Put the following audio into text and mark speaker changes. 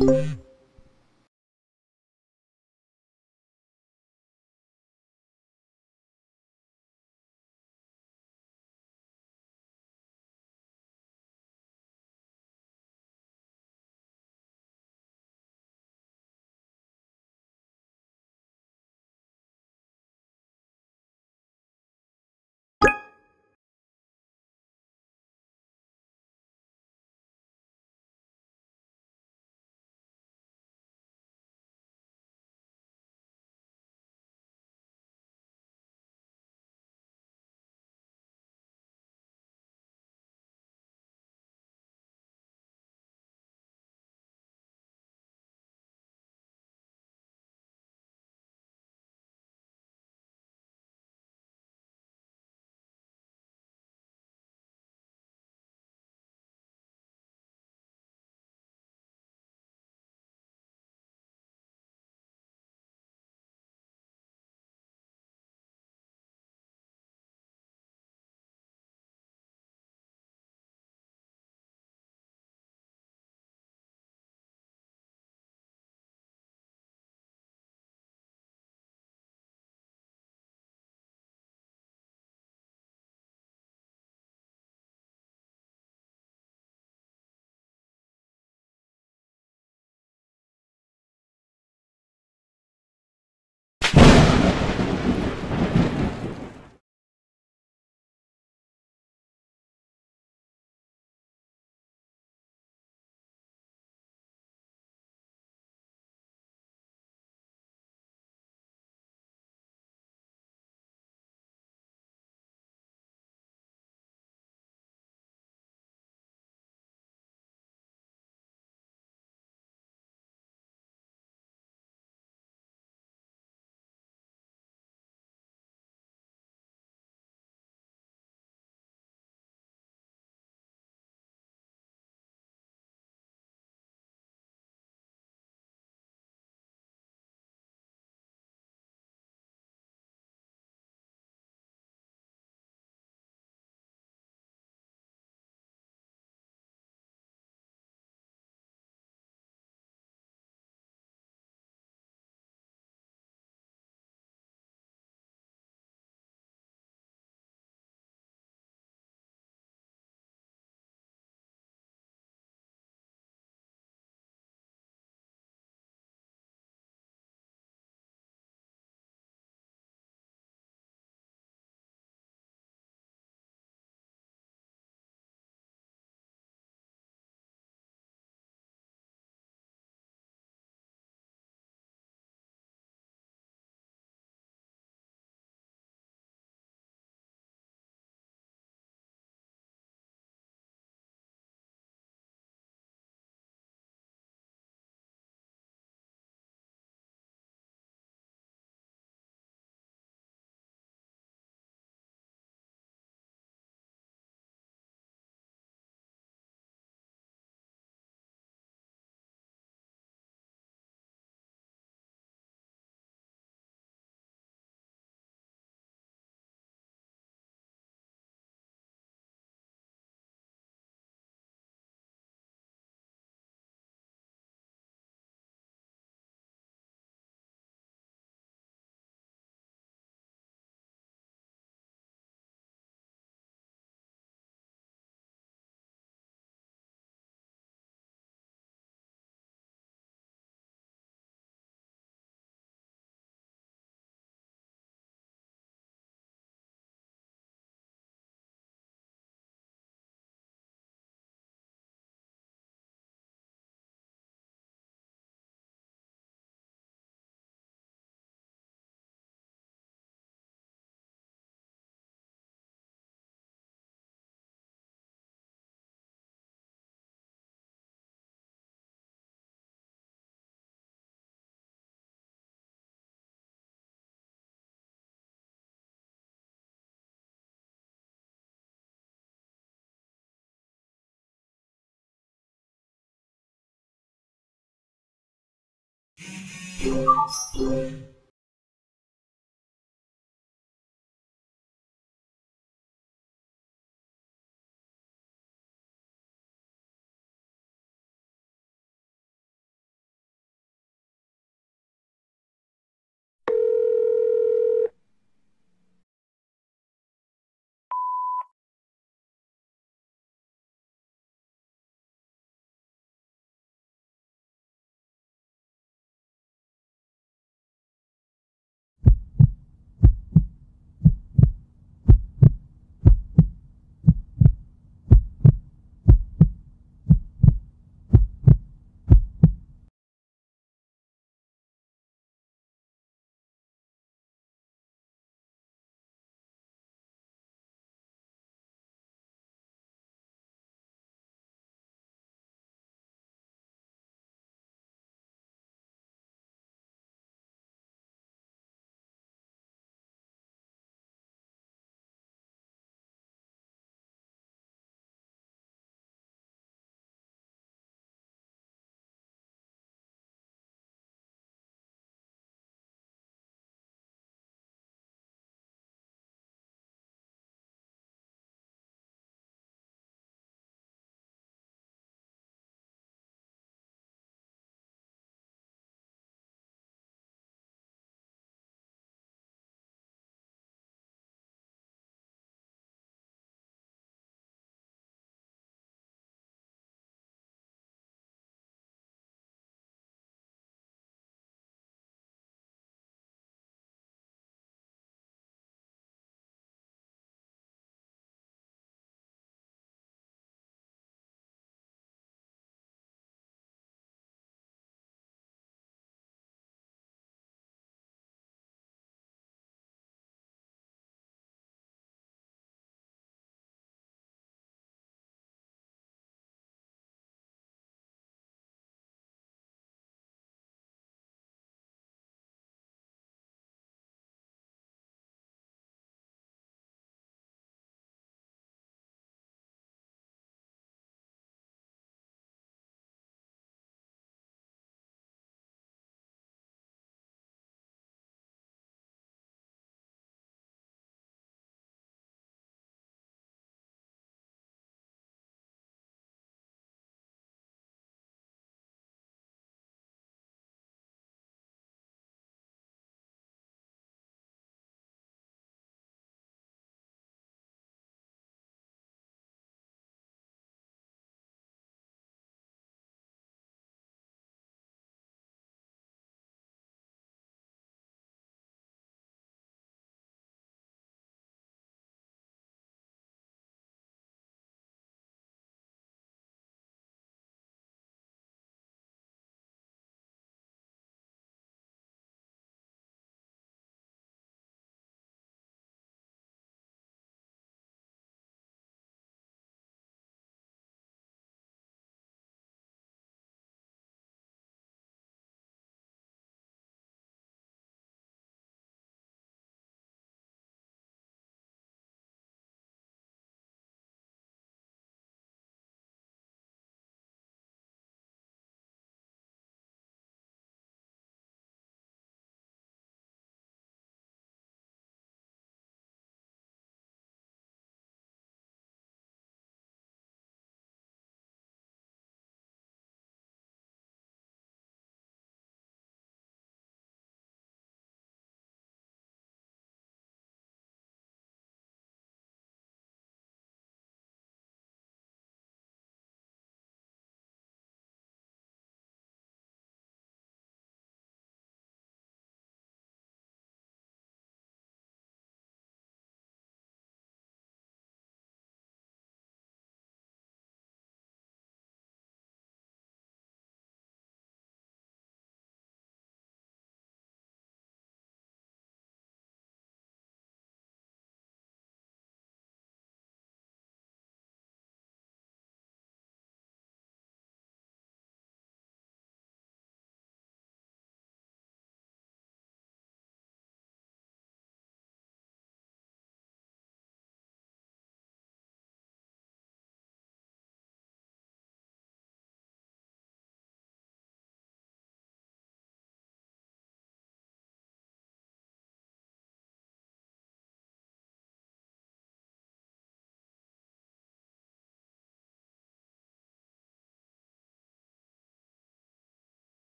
Speaker 1: You. Thank you.